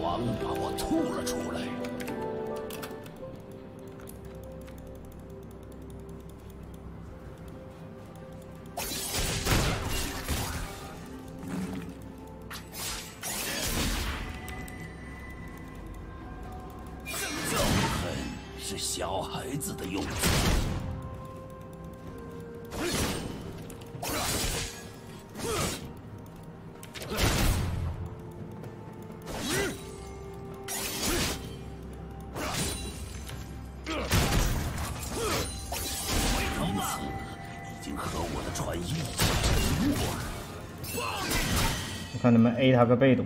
王把我吐了出来。恨是小孩子的用词。和我的船一起沉没了。我看能不能 A 他个被动。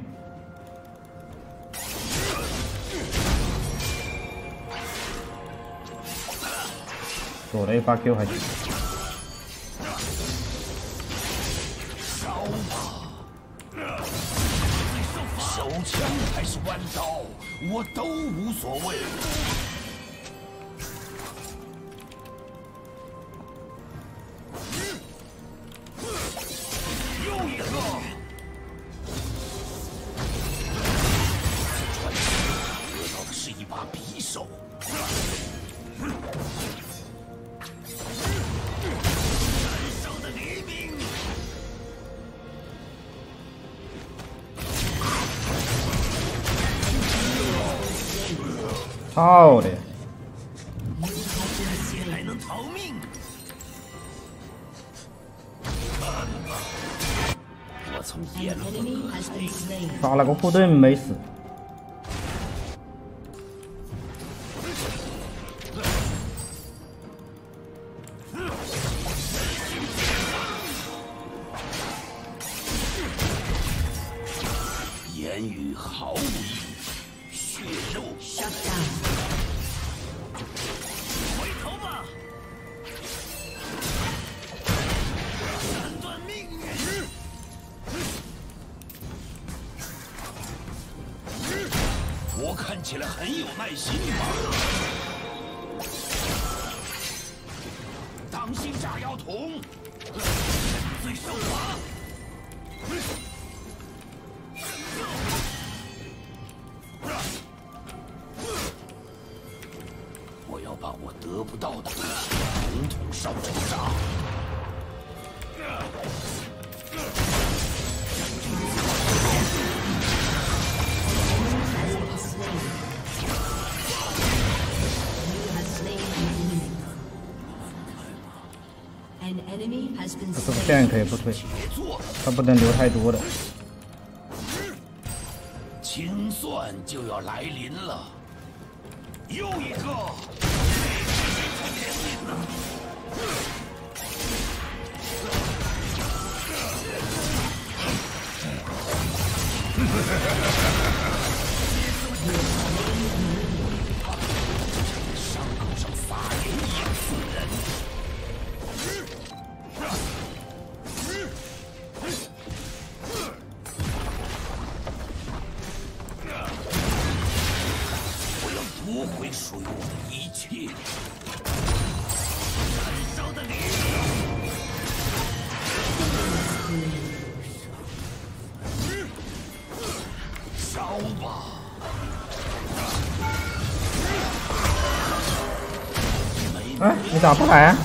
躲了一发 Q 还行。烧吧！手枪还是弯刀，我都无所谓。操的！杀了个护盾没死。言语毫无意义起来很有耐心吧？当心炸药桶！最受罚！我要把我得不到的统统烧成渣。线可以不退，他不能留太多的。清算就要来临了，又一个！哎，你咋不来啊？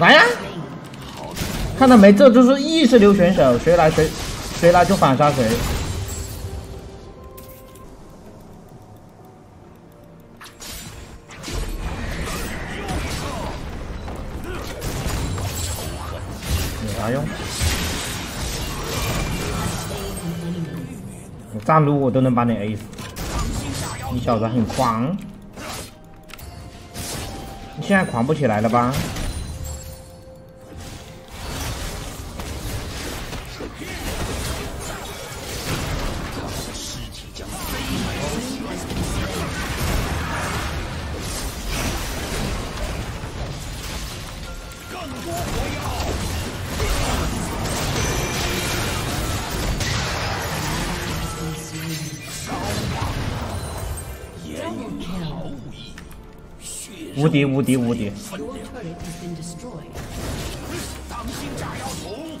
来呀！看到没？这就是意识流选手，谁来谁谁来就反杀谁。有啥用？我站路我都能把你 A 死，你小子很狂。你现在狂不起来了吧？无敌无敌无敌！Your turret has been destroyed. 当心炸药桶！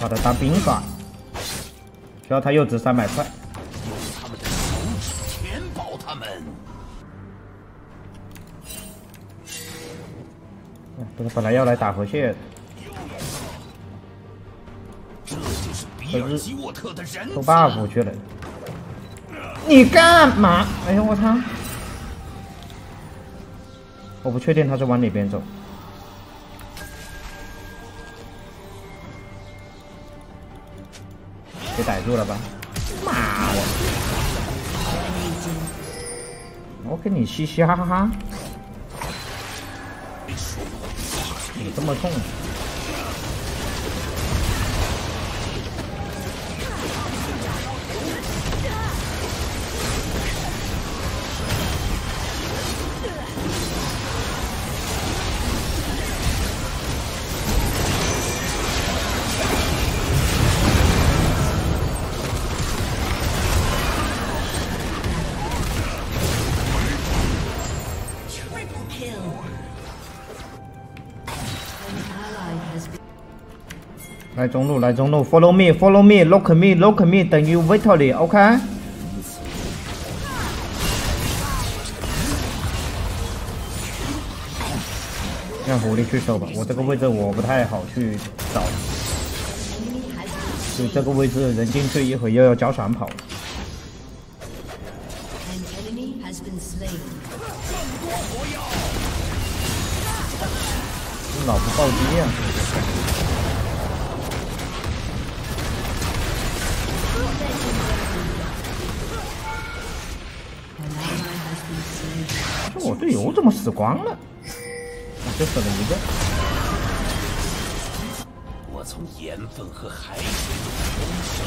把他当兵法，需要他又值三百块。用他们的手指填饱他们。这个本来要来打河蟹的，就是比尔吉沃特的人抽子。buff 去了。你干嘛？哎呦我操！我不确定他是往哪边走。被逮住了吧？妈的！我跟你嘻嘻哈哈，你这么痛？来中路，来中路，follow me，follow me，lock me，lock me 等于 victory，OK？、让狐狸去守吧，我这个位置我不太好去找，就这个位置人进去一会又要交闪跑，An enemy has been slain. 老不暴击啊！队友怎么死光了？啊，就死了一个。我从盐分和海水中重生。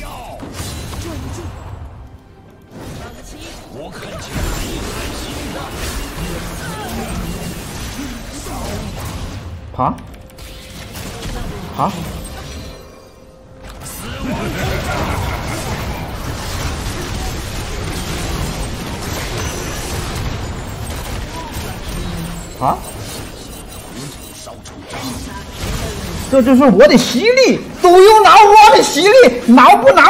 多火药！我看见你还行吧？爬！爬！爬！烧成渣。这就是我的犀利，Do you know 我的犀利挠不挠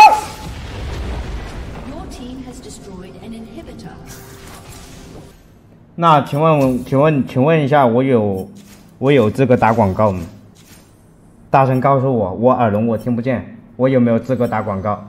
？Your team has destroyed an inhibitor. 那请问，请问，请问一下，我有我有资格打广告吗？大声告诉我，我耳聋，我听不见，我有没有资格打广告？